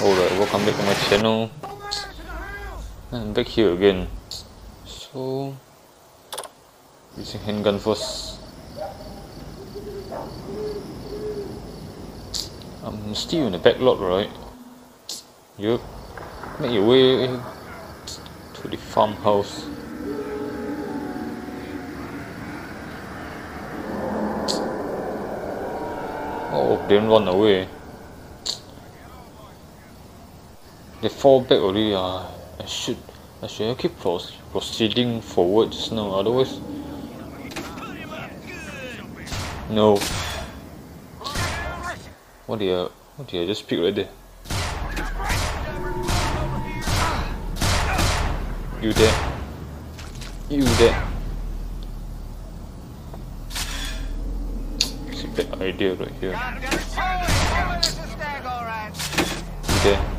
Alright, welcome back to my channel. I'm back here again. So, using handgun first. I'm still in the back lot, right? Yup. Make your way to the farmhouse. Oh, they run away. They fall back already. Uh, I should, I should keep proceeding forward just now. Otherwise, no. What did I, what did I just pick right there? You there? You there? It's a bad idea right here. You there?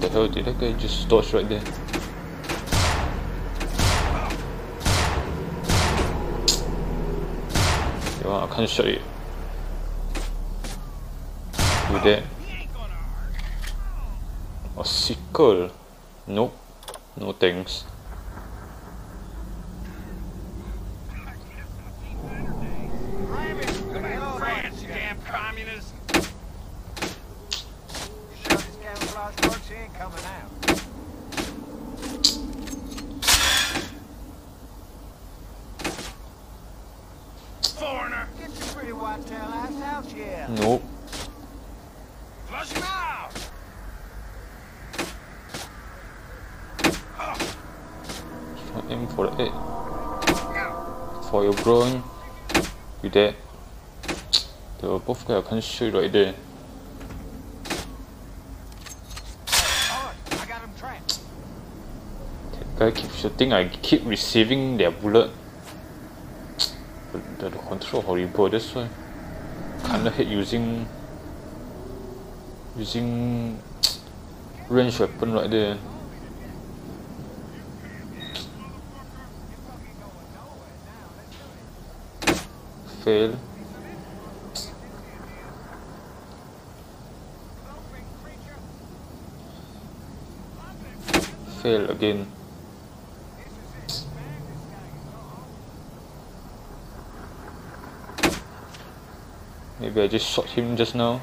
The hell did that guy just dodge right there? Yo, I can't shot you. You there? A sickle? Nope. No thanks. Can't shoot right there. I keep shooting, I keep receiving their bullet. The, the control horrible, that's why. Kinda hate using using range weapon right there. Fail. Fail again. Maybe I just shot him just now.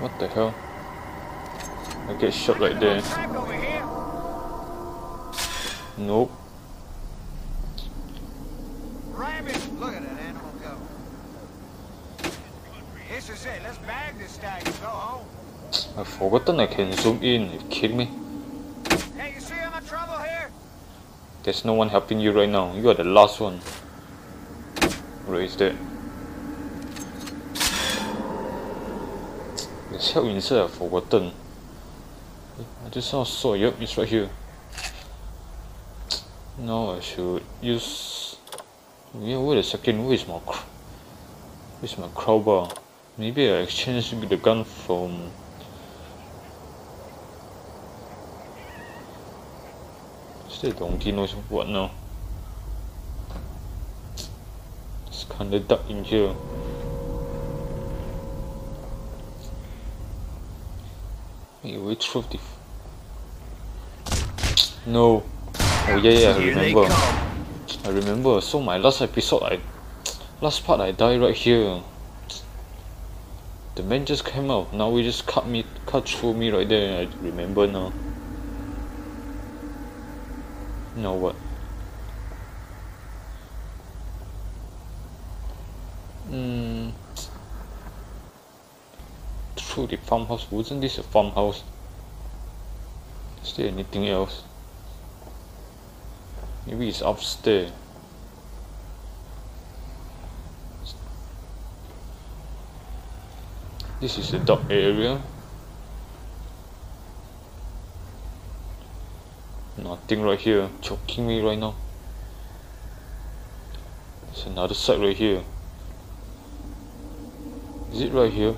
What the hell? I get shot right there. Nope. Rabbit! Look at that animal go. This is it, let's bag this stag and go home. I've forgotten I can zoom in. You kidding me? Hey, you see I'm in trouble here? There's no one helping you right now. You are the last one. Where is that? There's help inside. I've forgotten. I just now saw. Yup, it's right here. Now I should use. Yeah, wait a second. Where is my? cr- Where's my crowbar? Maybe I exchanged the gun from. Still don't knows what now. It's kinda dark in here. Wait, we throw the. No. Oh yeah, yeah, I remember. I remember. So my last episode, I last part I died right here. The man just came out. Now we just cut me, cut through me right there. I remember now. Now what? Hmm. Through the farmhouse. Wasn't this a farmhouse? Is there anything else? Maybe it's upstairs. This is the dark area. Nothing right here, choking me right now. There's another side right here. Is it right here?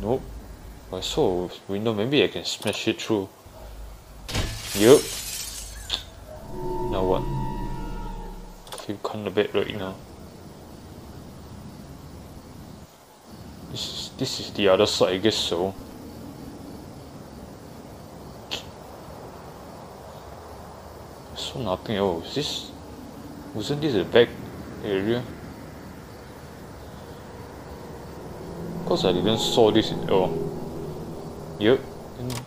Nope. I saw a window, maybe I can smash it through. Yup. Now what? I feel kinda bad right now. This this is the other side, I guess so. So nothing else. Oh, is this wasn't this a back area? Cause I didn't saw this at all. Yep.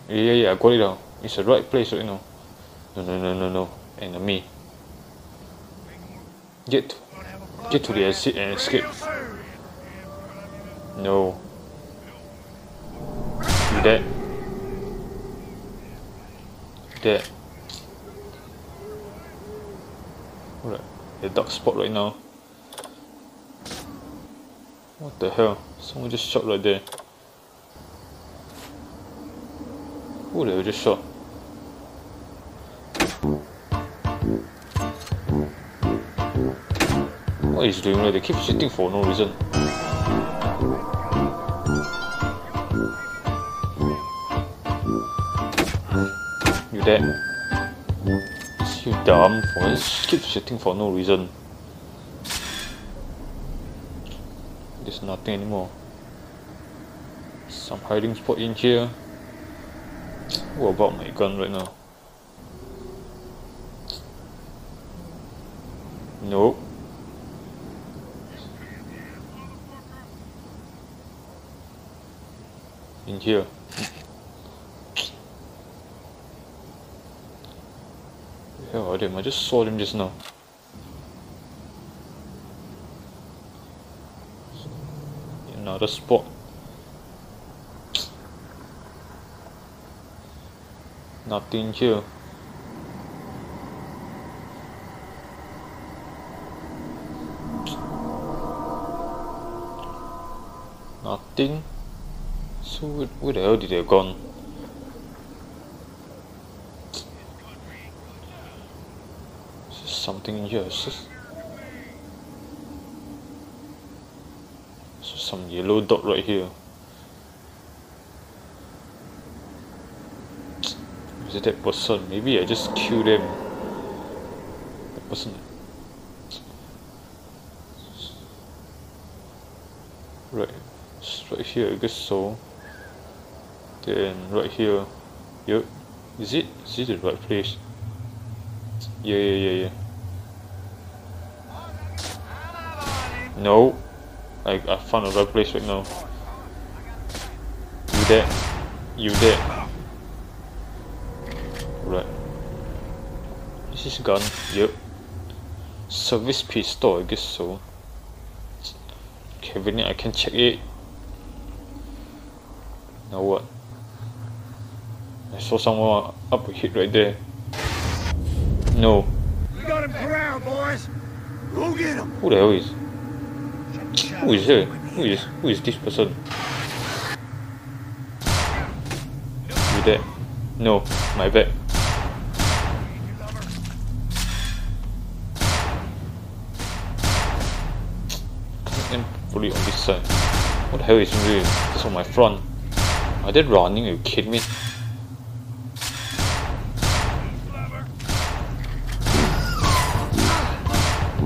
Yeah, yeah, yeah, I got it now. It's the right place right now. No, no, no, no, no. Enemy. Get, get to the exit and escape. No. You dead. Dead. Alright, a dark spot right now. What the hell? Someone just shot right there. Oh, Who the hell just shot? What is doing right? They keep shooting for no reason. You dead? Dumb for just keep shooting for no reason. There's nothing anymore. Some hiding spot in here. What about my gun right now? Nope. In here. Hell are them? I just saw them just now. Another spot. Nothing here. Nothing. So where, where the hell did they gone? Is there something in here? So some yellow dot right here. Is it that person? Maybe I just kill them. That person. Right. Right here, I guess so. Then right here. Yep. Is it? Is it the right place? Yeah, yeah, yeah, yeah. No. I, I found the right place right now. You there? You there? Right. This is gun. Yep. Service pistol, I guess so. Cabinet, I can check it. Now what? I saw someone up a hit right there. No. We got him corralled, boys. Go get him. Who the hell is? Who is here? Who is who is this person? You there? No, my bad. And fully on this side. What the hell is me? Just on my front. Are they running? Are you kidding me?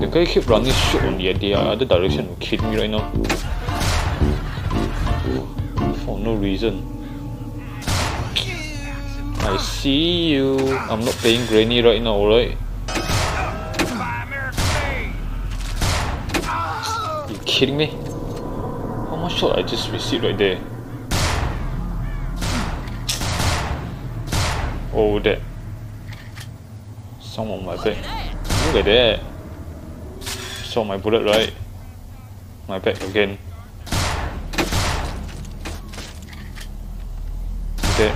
The guy keep running straight on the, the other direction. You kidding me right now? For no reason. I see you. I'm not playing Granny right now, alright? You kidding me? How much shot I just received right there? Oh, that. Someone on my back. Look at that. Saw my bullet, right? My back again. That.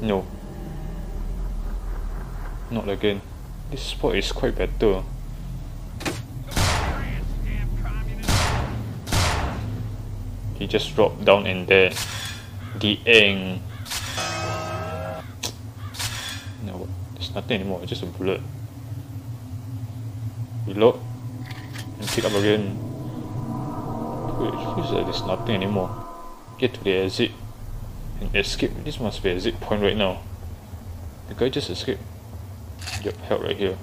No. Not again. This spot is quite better. He just dropped down in there. The end. No, there's nothing anymore, just a bullet. Reload. And pick up again. Wait, it feels like there's nothing anymore. Get to the exit. And escape. This must be exit point right now. The guy just escaped. Yep, held right here.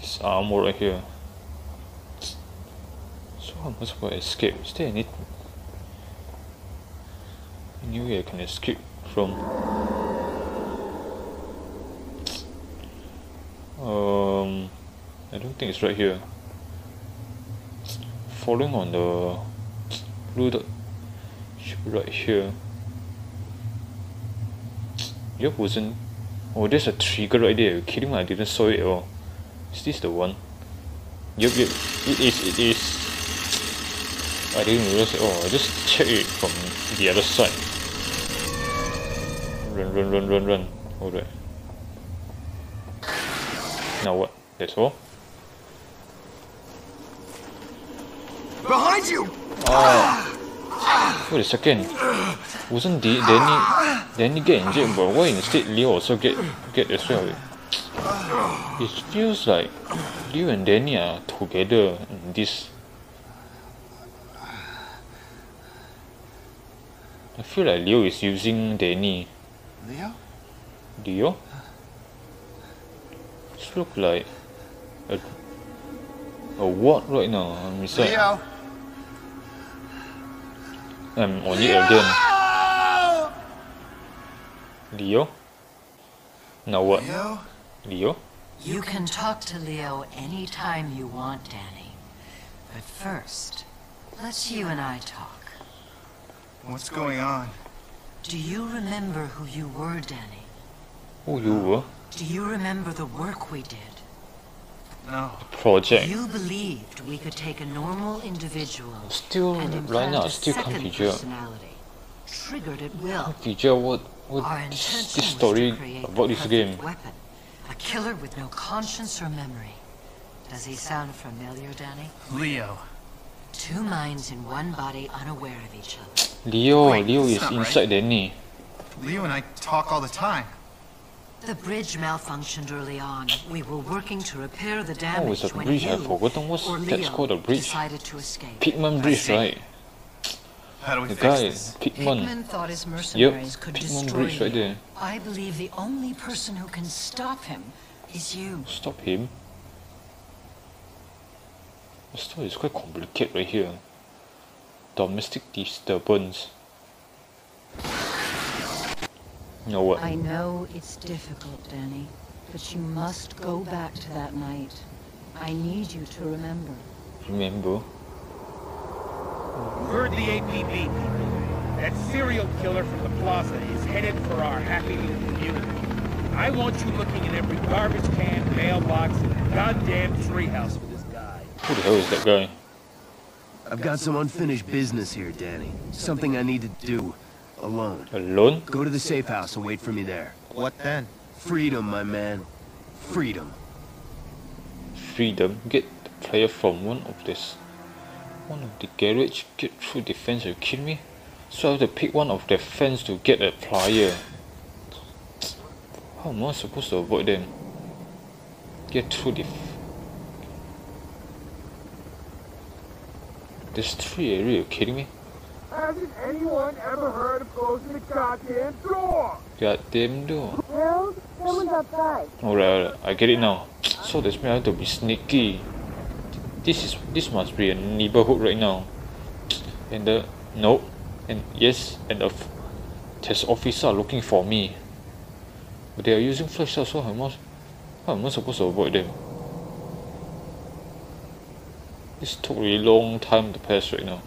This armor right here. So am I supposed to escape? Is there any any way I can escape from? Um, I don't think it's right here. Following on the blue dot, should be right here. Yep, wasn't. Oh, there's a trigger right there. Are you kidding me? I didn't saw it at all. Is this the one? Yep, yep. It is, it is. I didn't realize it. Oh, I just checked it from the other side. Run, run, run, run, run. Alright. Now what? That's all? Behind you! Oh. Wait a second. Wasn't D- Danny Danny get injured, but why instead Leo also get get as well? It feels like Leo and Danny are together in this. I feel like Leo is using Danny. Leo? Leo? This look like a a what right now? I'm inside. Leo? Um, oh, I'm on it again. Leo? Now what? Leo? Leo? You can talk to Leo anytime you want, Danny. But first, let's you and I talk. What's going on? Do you remember who you were, Danny? Who you were? Do you remember the work we did? No. Project. You believed we could take a normal individual Still and right implant now, a still can't second figure personality, triggered at will. figure what what Our this, this story to create about this game. Weapon, a killer with no conscience or memory. Does he sound familiar, Danny? Leo. Two minds in one body, unaware of each other. Leo, Wait, Leo is not right. inside Danny. Leo and I talk all the time. The bridge malfunctioned early on. We were working to repair the damage Oh, it's a when bridge. you I've forgotten what's or that's Leo called a bridge. decided to escape. Pickman Bridge, right? How do we The fix guy, this? Pickman. Pickman thought his Yep, mercenaries could Pickman destroy Bridge right there. I believe the only person who can stop him is you. Stop him. The story is quite complicated right here. Domestic disturbance. Now what? I know it's difficult, Danny, but you must go back to that night. I need you to remember. Remember? Heard the APB people. That serial killer from the plaza is headed for our happy little community. I want you looking in every garbage can, mailbox, and goddamn treehouse for this guy. Who the hell is that guy? I've got some unfinished business here, Danny. Something I need to do. Alone. Alone? Go to the safe house and wait for me there. What then? Freedom, my man. Freedom. Freedom. Get the player from one of this. One of the garage. Get through the fence. Are you kidding me? So I have to pick one of the fence to get a player. How am I supposed to avoid them? Get through the. F- There's three area. Are you kidding me? Hasn't anyone ever heard of closing the goddamn door? Goddamn door. Harold, someone's outside. Alright, alright, I get it now. So this means I have to be sneaky. This is this must be a neighborhood right now. And uh, the no, and yes, and the f- test officer are looking for me. But they are using flashlight, so how am I, how am I supposed to avoid them? This took really long time to pass right now.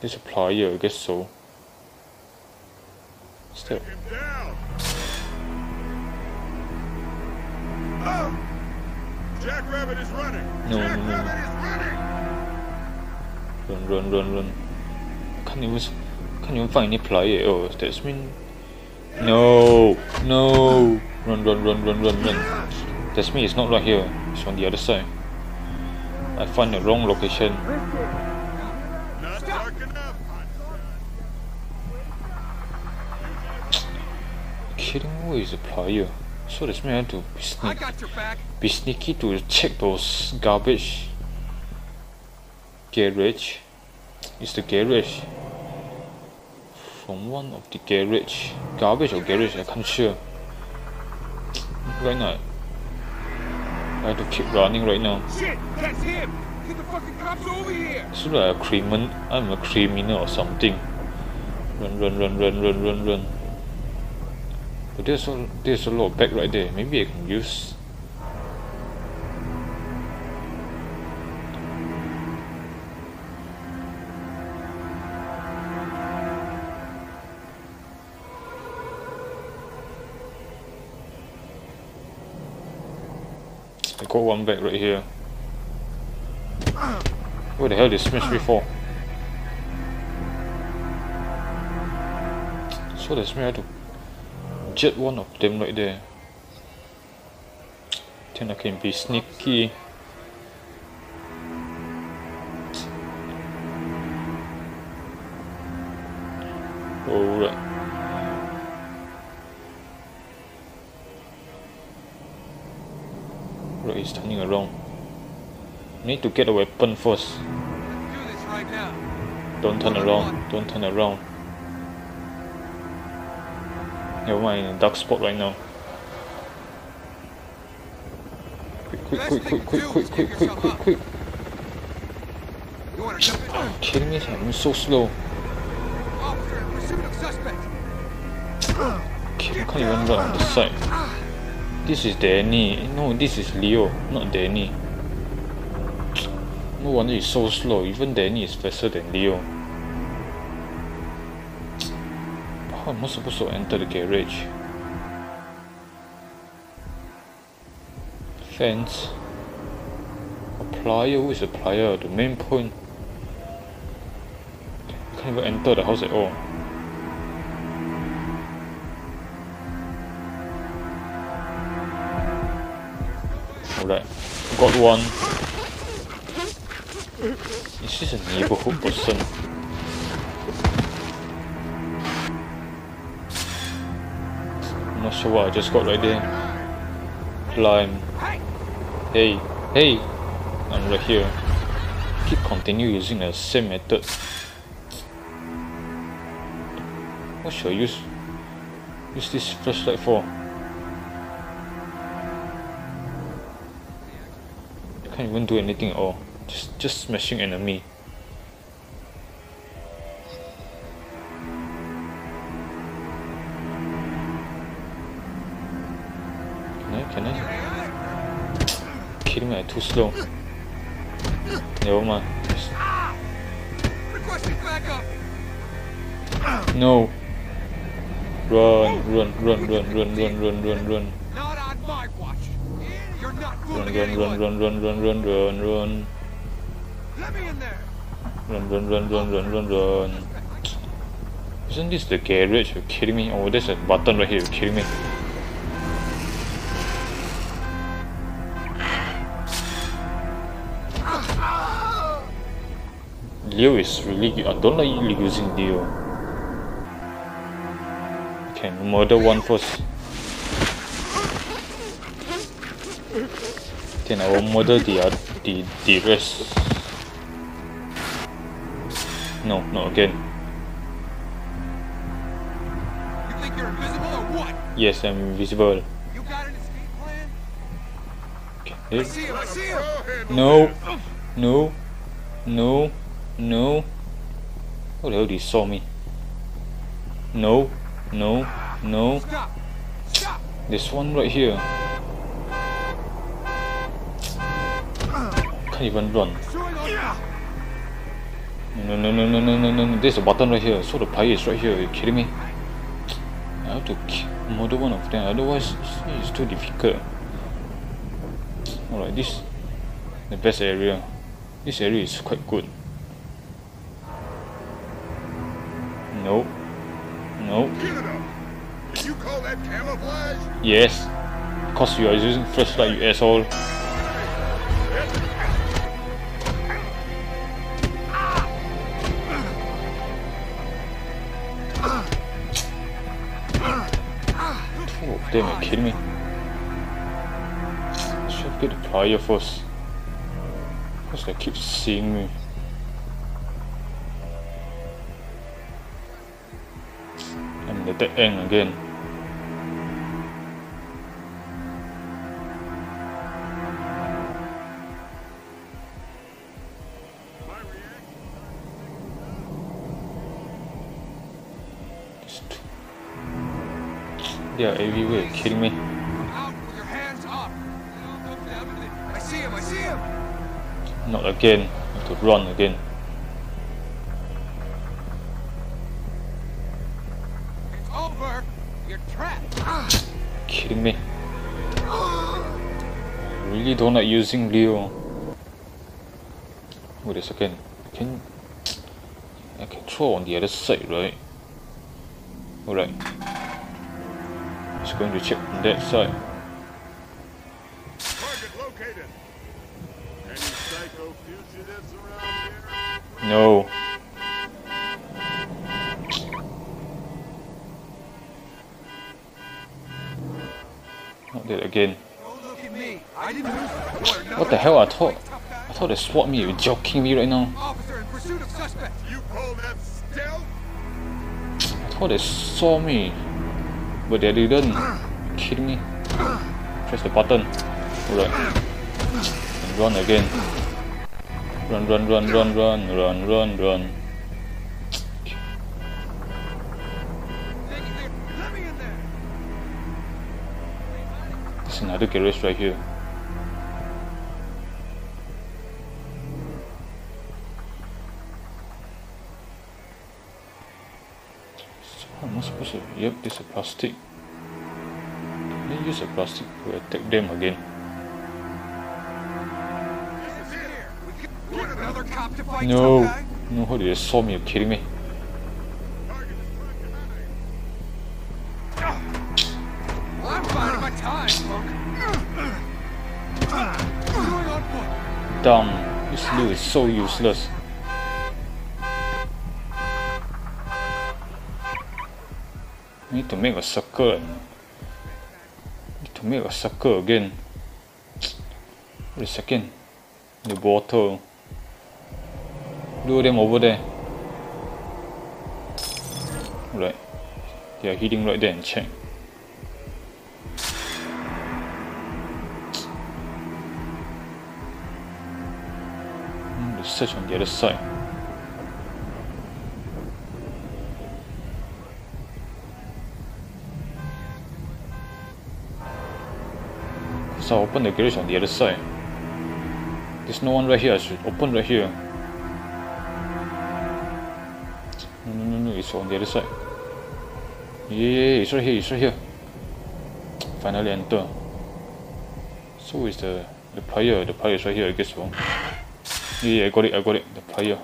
There's a plier, I guess so. Still. Oh! Jackrabbit is running! No, no, no. is running! Run, run, run, run. Can't even, can't even find any plier. Oh, that's mean. No, no. Run, run, run, run, run, run. That's me. It's not right here. It's on the other side. I find the wrong location. Where is the plier? So that's. I have to be, sneak, your back! be sneaky to check those garbage. Garage. It's the garage. from one of the garage. Garbage or garage, I can't sure. Right now. I have to keep running right now. Shit, that's him! Get the fucking cops over here! So like a criminal, I'm a criminal or something. Run, run, run, run, run, run, run. But there's a there's a lot of bag right there. Maybe I can use. I got one bag right here. Where the hell did smash me for? So that's me I have to jet one of them right there. Then I can be sneaky. Alright. Right, he's turning around. Need to get a weapon first. Do this right now. Don't turn around. Don't turn around. Never mind, in a dark spot right now. Quick, quick, quick, quick, quick, quick, quick, quick, quick, quick. You wanna jump in? Kidding me? I'm so slow. Officer, pursuit of suspect. Kid, I can't even run on the side. This is Danny. No, this is Leo, not Danny. No wonder he's so slow. Even Danny is faster than Leo. Supposed to enter the garage? Fence. A plier? Who is a plier? The main point. Can't even enter the house at all. Alright, got one. Is this a neighborhood person? Not sure what I just got right there. Climb. Hey, hey! I'm right here. Keep continue using the same method. What should I use? Use this flashlight for? Can't even do anything at all. Just just smashing enemy. Too slow. Never mind. Just- Requesting backup. No. Run, run, run, run, run, run, run, run, run. Not on my watch. You're not Run, fooling run, run, run, run, run, run, run, run. Let me in there. Run, run, run, run, run, run, run. Isn't this the garage? You're kidding me? Oh, there's a button right here. You're kidding me? Leo is really. I don't like you using Leo. Okay, murder one first. Then I will murder the oth- the the rest. No, no, again. You think you're invisible or what? Yes, I'm invisible. You got an escape plan? Okay. I see him. I see him. No, no, no, no. Hell did he saw me? No, no, no. Stop. Stop. There's one right here. Can't even run. Pursuing on you. No, no, no, no, no, no, no, no. There's a button right here. So the player is right here. Are you kidding me? I have to ki- murder one of them. Otherwise, it's too difficult. Alright, this the best area. This area is quite good. Oh. Did you call that camouflage? Yes. Cause you are using flashlight, you asshole. Them, are you kidding me? I should get a plier first. Cause they keep seeing me. The end again. They are everywhere, kidding me? Out with your hands up. I see him, I see him. Not again. I have to run again. Don't like using Leo. Wait a second. I can I can throw on the other side, right? Alright. Just going to check on that side. Target located. Any psycho fugitives around here? No. Not that again. Don't look at me. I didn't lose. What the hell? I thought I thought they swat me. You're joking me right now. Officer in pursuit of suspect. You call that stealth? I thought they saw me, but they didn't. Kidding me? Press the button. Alright. And run again. Run, run, run, run, run, run, run, run. Take it there. Let me in there. There's another garage right here. Yep, there's a plastic. Can use a plastic to attack them again? This is No, no, how did they saw me? You're kidding me? Is? Dumb. This Lou is so useless. Need to make a circle. Need to make a circle again. Wait a second. The bottle. Lure them over there. Right. They are hitting right there and check. Hmm, search on the other side. So open the garage on the other side. There's no one right here. I should open right here. No, no, no, no. It's on the other side. Yeah, it's right here. It's right here. Finally enter. So is the the player. The player is right here. I guess so. Yeah, I got it. I got it. The player.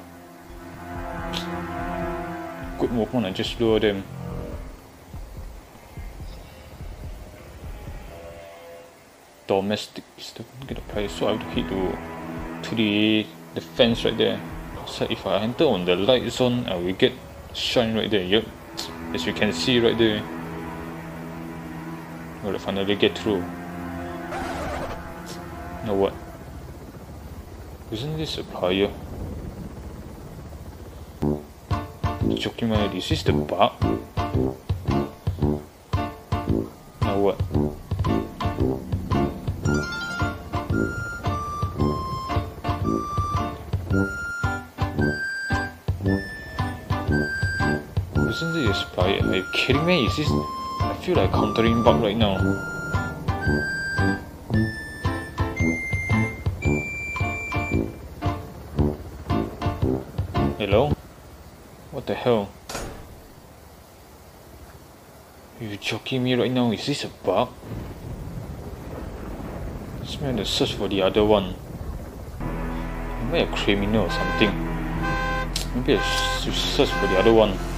Good movement. I just lure them. Domestic the get the price so I have to hit to to the the fence right there. So if I enter on the light zone I will get shine right there yep as you can see right there. Will finally get through? Now what? Isn't this a plier joking man this is the bug Is this? I feel like countering bug right now. Hello? What the hell? You joking me right now? Is this a bug? This man to search for the other one. Am I a criminal or something? Maybe I should search for the other one.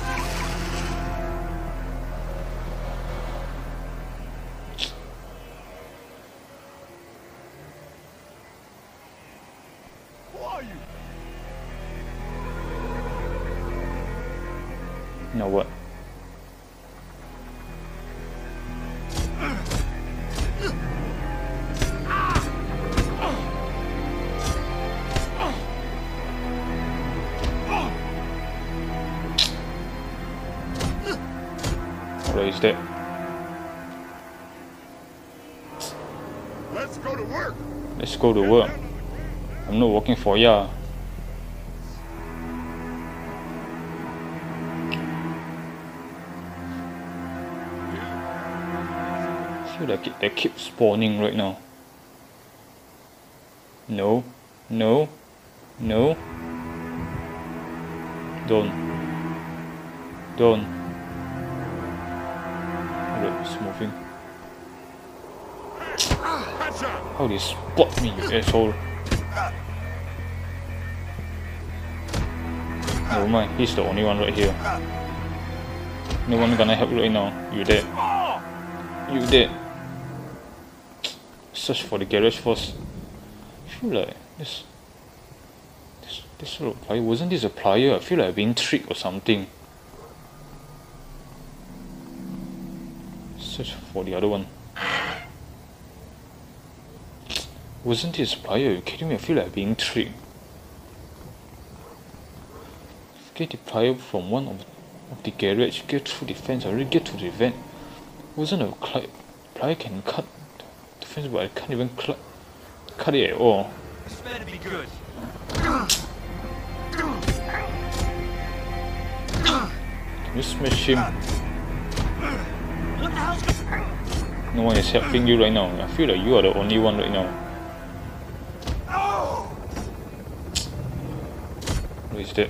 Let's go to work. I'm not working for ya. Feel like it, they keep spawning right now. No, no, no. Don't. Don't. Alright, it's moving. You spot me, you asshole? Never mind, he's the only one right here. No one gonna help right now. You dead. You dead. Search for the garage first. I feel like this this this little plier wasn't this a plier? I feel like I'm being tricked or something. Search for the other one. Wasn't this a plier? Are you kidding me? I feel like being tricked. Get the plier from one of, of the garage, get through the fence, I already get to the vent. Wasn't a plier, plier can cut the fence, but I can't even cl- cut it at all. This better be good. Can you smash him? No one is helping you right now. I feel like you are the only one right now. Is that?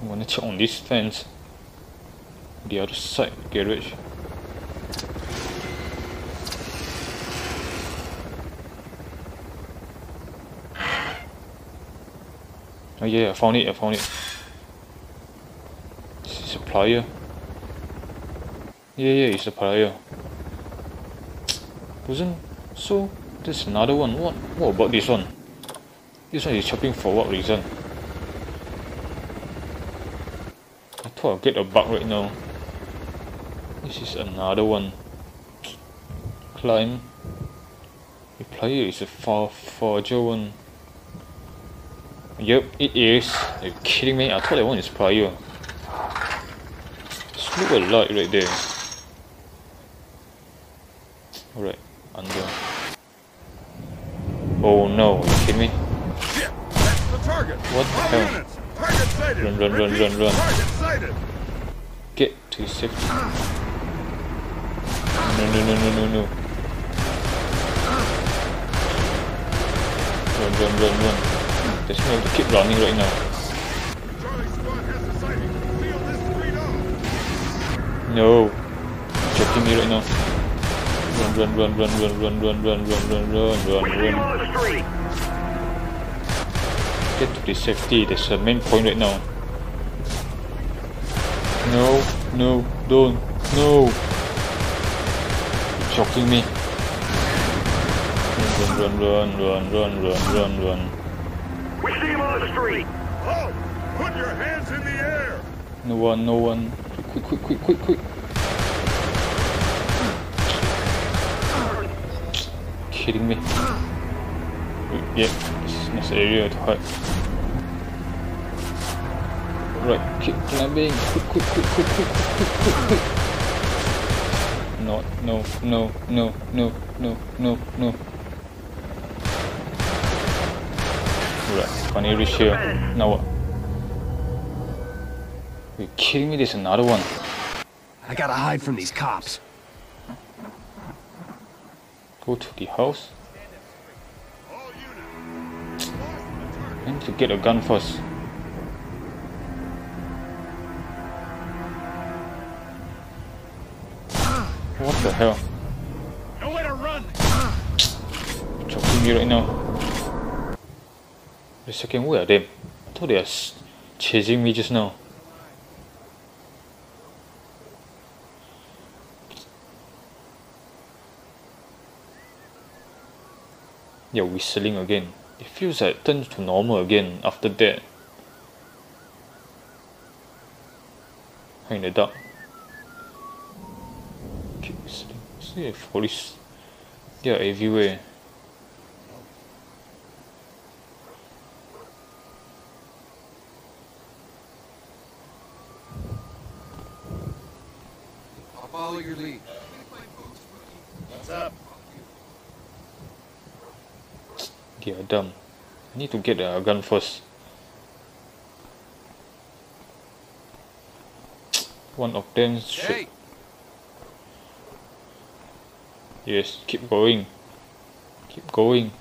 I'm gonna check on this fence. The other side garage. Oh yeah, I found it, I found it. This is a plier. Yeah, yeah, it's a plier. Wasn't so there's another one. What what about this one? This one is chopping for what reason? I thought I'll get a bug right now. This is another one. Climb. The plier is a far forger one. Yep, it is. Are you kidding me? I thought that one is plier. Just look a light right there. Alright, under. Oh no, are you kidding me? Shit. That's the target. What the All hell? units. Target sighted. Run, run, run, Repeat, run, run. Target sighted. Get to safety. No, no, no, no, no, no. Run, run, run, run. There's no to keep running right now. Charlie squad has a sighting. Seal this street off. No. Checking me right now. Run, run, run, run, run, run, run, run, run, run, run, run, run. Get to the safety. That's the main point right now. No, no, don't, no. You're me. Run, run, run, run, run, run, run, run. We see him on the street. Oh, put your hands in the air. No one, no one. Quick, quick, quick, quick, quick. Kidding me? Yep, yeah, this nice area to hide. Right, keep climbing. Quick, quick, quick, quick, quick, quick, quick, quick. no, no, no, no, no, no, no. No, no. Right, reach here. Now what? Are you kidding me? There's another one. I gotta hide from these cops. Go to the house. I need to get a gun first. What the hell? Nowhere to run. Choking me right now. A second, where are they? I thought they are chasing me just now. They're whistling again. It feels like it turned to normal again after that. Hide in the dark. Keep whistling. See, police. They are everywhere. Follow your lead. What's up? They are dumb. I need to get a gun first. One of them should. Hey, Yes, keep going. Keep going.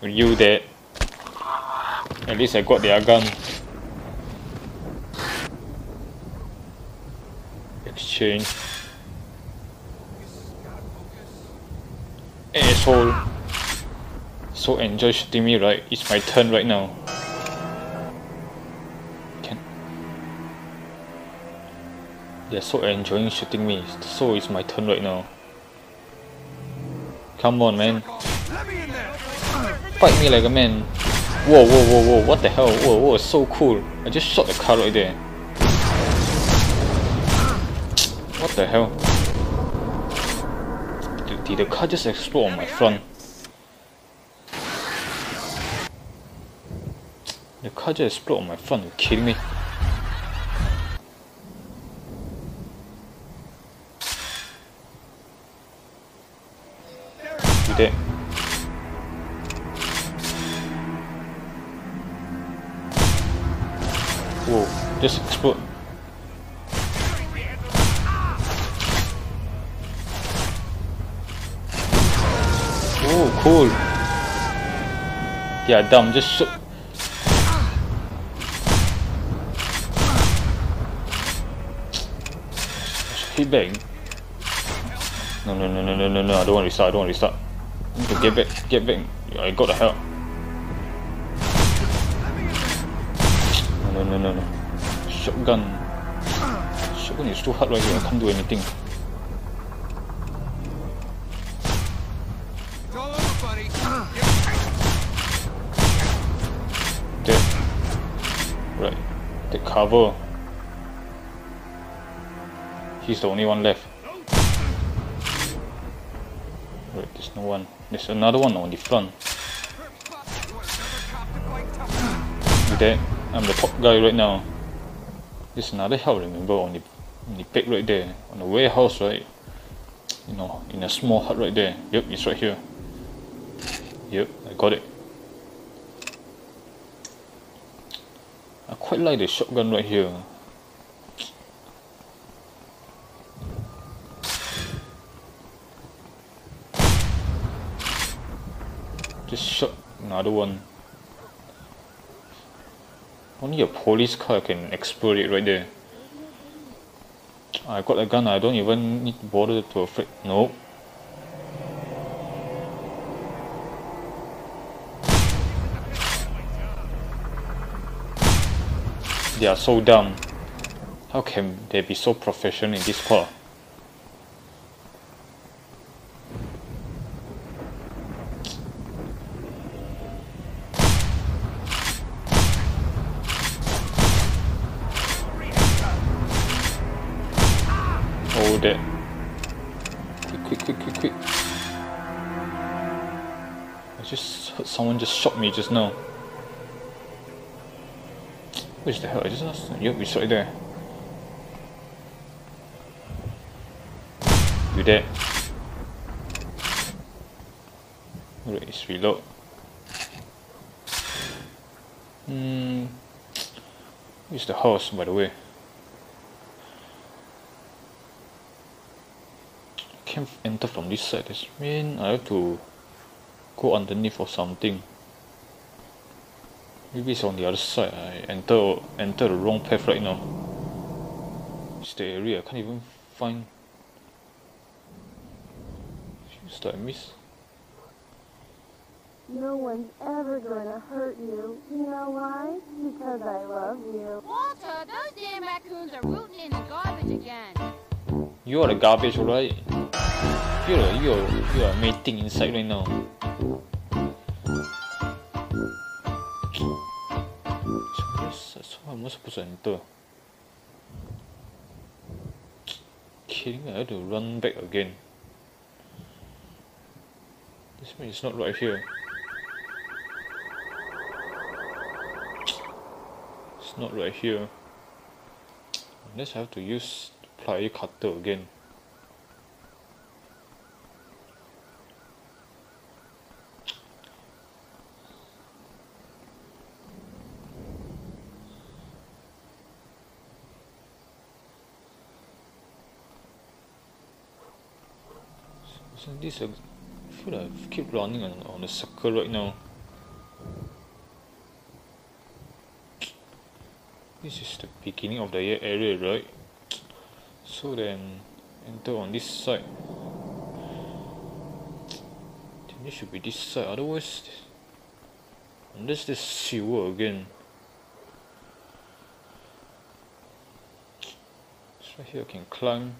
You dead. At least I got their gun. Asshole. So enjoy shooting me, right? It's my turn right now. Can. They're so enjoying shooting me, so it's my turn right now. Come on, man. Fight me like a man. Whoa, whoa, whoa, whoa. What the hell? Whoa, whoa, so cool. I just shot the car right there. The hell? Did, did the car just explode on my front? The car just exploded on my front. You kidding me? Whoa, just explode. Cool. Yeah, dumb, just. Hit back. No, no, no, no, no, no, no, I don't want to restart, I don't want to restart. Get back, get back. I got the help. No, no, no, no. Shotgun. Shotgun is too hard right here. I can't do anything. He's the only one left. Right, there's no one. There's another one on the front. You dead? I'm the top guy right now. There's another hell, remember, on the, on the peg right there. On the warehouse, right? You know, in a small hut right there. Yep, it's right here. Yep, I got it. I quite like the shotgun right here. Just shot another one. Only a police car can explode it right there. I got a gun, I don't even need to bother to afraid. Nope. They are so dumb. How can they be so professional in this car? Oh, that. Quick, quick, quick, quick, quick. I just someone just shot me just now. Where's the hell? I just asked. we it's right there. You dead? Alright, it's reload. Hmm. Where's the house, by the way? Can't enter from this side. This mean I have to go underneath or something. Maybe it's on the other side. I enter enter the wrong path right now. It's the area I can't even find. Shoes that I miss. No one's ever gonna hurt you. You know why? Because I love you. Walter, those damn raccoons are rooting in the garbage again. You are the garbage, right? You're you're you are mating inside right now. So, I supposed to enter? Kidding I have to run back again. This means it's not right here. It's not right here. Unless I have to use plier cutter again. So this uh, I feel like I keep running on, on a circle right now. This is the beginning of the area, right? So then enter on this side. Then it should be this side, otherwise unless there's sewer again. So here I can climb.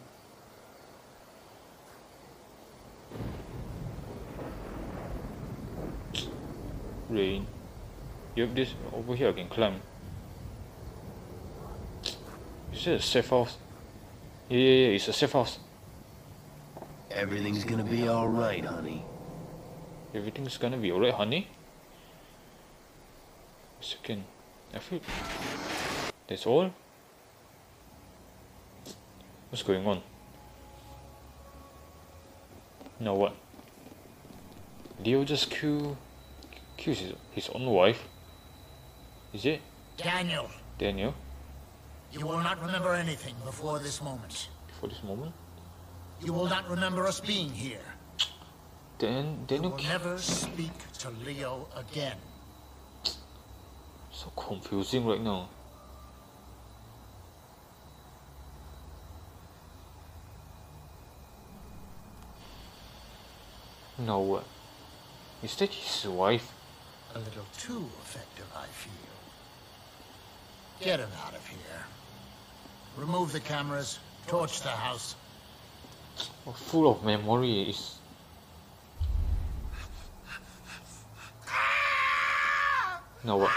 Rain. you have this over here I can climb. Is it a safe house? Yeah, yeah, yeah, it's a safe house. Everything's gonna be alright, honey. Everything's gonna be alright, honey. Second. I feel. That's all? What's going on? Now what? Leo just kill kills his, his own wife. Is it? Daniel, Daniel? you will not remember anything before this moment. Before this moment? You will not remember us being here. Then You will never speak to Leo again. so confusing right now. Now what? Is that his wife? A little too effective, I feel. Get him out of here. Remove the cameras, torch the house. Oh, full of memories. Ah! No, what